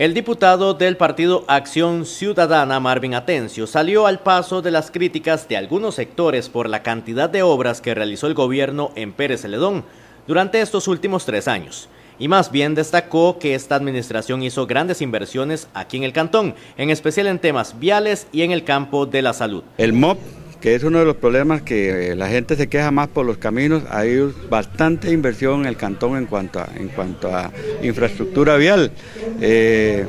El diputado del partido Acción Ciudadana, Marvin Atencio, salió al paso de las críticas de algunos sectores por la cantidad de obras que realizó el gobierno en Pérez Celedón durante estos últimos tres años. Y más bien destacó que esta administración hizo grandes inversiones aquí en el cantón, en especial en temas viales y en el campo de la salud. El que es uno de los problemas que eh, la gente se queja más por los caminos. Hay bastante inversión en el cantón en cuanto a, en cuanto a infraestructura vial. Eh,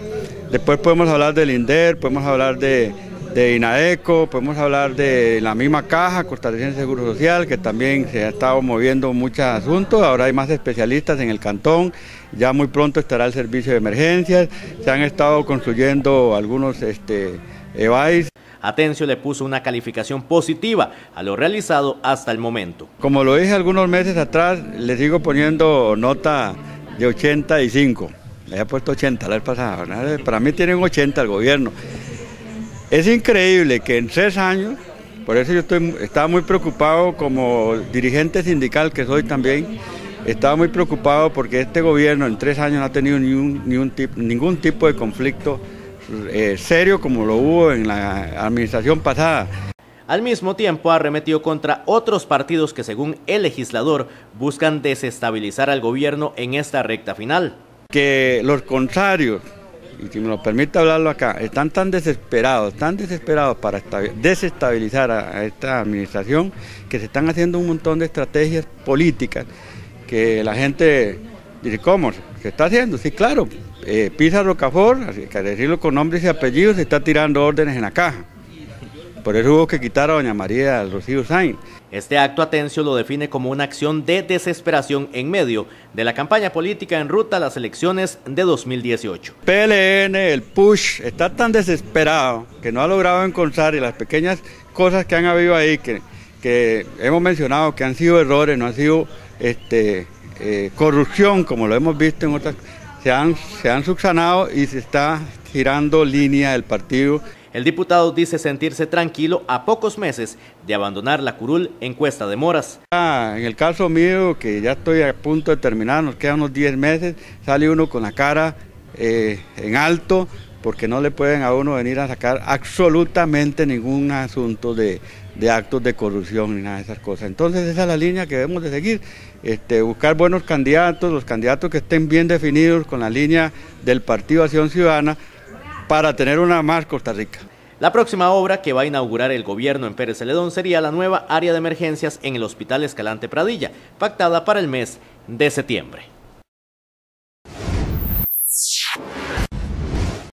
después podemos hablar del INDER, podemos hablar de, de INAECO, podemos hablar de la misma caja costarricense de Seguro Social, que también se ha estado moviendo muchos asuntos, ahora hay más especialistas en el cantón, ya muy pronto estará el servicio de emergencias, se han estado construyendo algunos este, EVAIS. Atencio le puso una calificación positiva a lo realizado hasta el momento. Como lo dije algunos meses atrás, le sigo poniendo nota de 85. Le he puesto 80 la vez pasada. Para mí tiene un 80 el gobierno. Es increíble que en tres años, por eso yo estoy, estaba muy preocupado como dirigente sindical que soy también, estaba muy preocupado porque este gobierno en tres años no ha tenido ni un, ningún tipo de conflicto eh, serio como lo hubo en la administración pasada. Al mismo tiempo arremetió contra otros partidos que según el legislador buscan desestabilizar al gobierno en esta recta final. Que los contrarios, y si me lo permite hablarlo acá, están tan desesperados, tan desesperados para desestabilizar a esta administración que se están haciendo un montón de estrategias políticas que la gente dice, ¿cómo? ¿Se está haciendo? Sí, claro, eh, Pisa Rocafort, así que decirlo con nombres y apellidos, está tirando órdenes en la caja. Por eso hubo que quitar a doña María Rocío Sainz. Este acto Atencio lo define como una acción de desesperación en medio de la campaña política en ruta a las elecciones de 2018. PLN, el push, está tan desesperado que no ha logrado encontrar y las pequeñas cosas que han habido ahí, que, que hemos mencionado que han sido errores, no han sido este, eh, corrupción, como lo hemos visto en otras se han, se han subsanado y se está girando línea el partido. El diputado dice sentirse tranquilo a pocos meses de abandonar la curul en Cuesta de Moras. Ah, en el caso mío, que ya estoy a punto de terminar, nos quedan unos 10 meses, sale uno con la cara eh, en alto, porque no le pueden a uno venir a sacar absolutamente ningún asunto de, actos de corrupción ni nada de esas cosas. Entonces esa es la línea que debemos de seguir, este, buscar buenos candidatos, los candidatos que estén bien definidos con la línea del Partido Acción Ciudadana para tener una más Costa Rica. La próxima obra que va a inaugurar el gobierno en Pérez Celedón sería la nueva área de emergencias en el Hospital Escalante Pradilla, pactada para el mes de septiembre.